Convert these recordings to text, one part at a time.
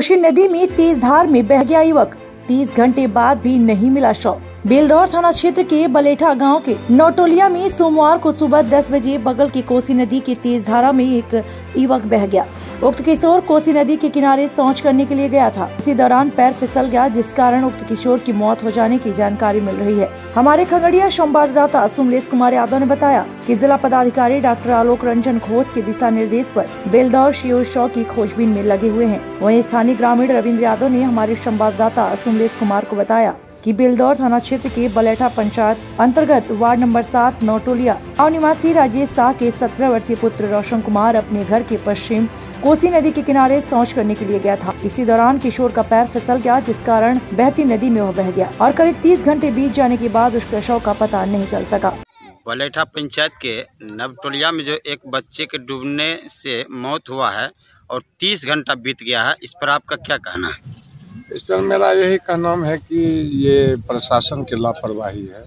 कोशी नदी में तेज धार में बह गया युवक। तीस घंटे बाद भी नहीं मिला शव। बेलदौर थाना क्षेत्र के बलेठा गाँव के नौटोलिया में सोमवार को सुबह 10 बजे बगल की कोसी नदी के तेज धारा में एक युवक बह गया। उक्त किशोर कोसी नदी के किनारे सौच करने के लिए गया था। इसी दौरान पैर फिसल गया, जिस कारण उक्त किशोर की मौत हो जाने की जानकारी मिल रही है। हमारे खगड़िया संवाददाता सुमलेश कुमार यादव ने बताया कि जिला पदाधिकारी डॉक्टर आलोक रंजन घोष के दिशा निर्देश पर बेलदौर शिव शव की खोजबीन में लगे हुए हैं। वहीं स्थानीय ग्रामीण रविन्द्र यादव ने हमारे संवाददाता सुमलेश कुमार को बताया कि बेलदौर थाना क्षेत्र के बलेठा पंचायत अंतर्गत वार्ड नंबर सात, नौटोलिया गाँव निवासी राजेश शाह के सत्रह वर्षीय पुत्र रोशन कुमार अपने घर के पश्चिम कोसी नदी के किनारे शौच करने के लिए गया था। इसी दौरान किशोर का पैर फिसल गया जिस कारण बहती नदी में वह बह गया और करीब तीस घंटे बीत जाने के बाद उसके शव का पता नहीं चल सका। बलेठा पंचायत के नवटोलिया में जो एक बच्चे के डूबने से मौत हुआ है और 30 घंटा बीत गया है इस पर आपका क्या कहना है? इस पर मेरा यही कहना है कि ये प्रशासन की लापरवाही है।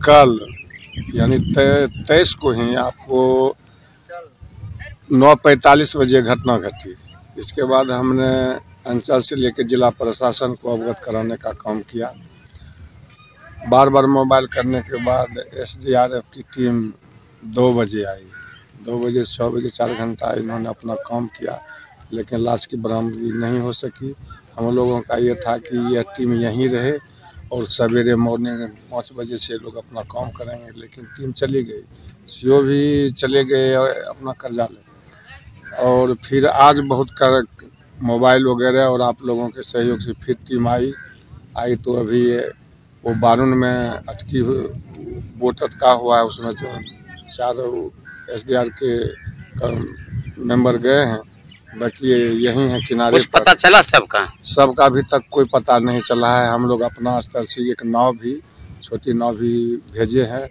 कल यानी तेईस को ही आपको नौ पैंतालीस बजे घटना घटी। इसके बाद हमने अंचल से लेकर जिला प्रशासन को अवगत कराने का काम किया। बार बार मोबाइल करने के बाद एसडीआरएफ की टीम दो बजे आई। दो बजे छः बजे, चार घंटा इन्होंने अपना काम किया, लेकिन लाश की बरामदगी नहीं हो सकी। हम लोगों का ये था कि यह टीम यहीं रहे और सवेरे मॉर्निंग पाँच बजे से लोग अपना काम करेंगे, लेकिन टीम चली गई। सीओ भी चले गए, अपना कर्जा ले। और फिर आज बहुत कर मोबाइल वगैरह और आप लोगों के सहयोग से फिर टीम आई। आई तो अभी वो बारून में अटकी हुई बोट अटका हुआ है उसमें जो चार एस के मेंबर गए हैं। बाकी यही है किनारे कुछ पता चला सबका? सबका अभी तक कोई पता नहीं चला है। हम लोग अपना स्तर से एक नाव भी छोटी नाव भी भेजे हैं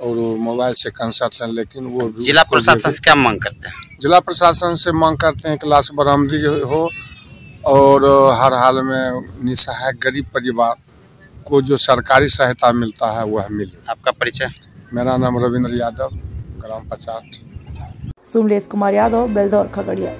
और मोबाइल से कंसल्ट हैं लेकिन वो भी जिला प्रशासन से क्या मांग करते हैं? जिला प्रशासन से मांग करते हैं कि लाश बरामदी हो और हर हाल में निसहाय गरीब परिवार को जो सरकारी सहायता मिलता है वह मिले। आपका परिचय? मेरा नाम रविंद्र यादव ग्राम पंचायत। सुमलेश कुमार यादव बेलदौर खगड़िया।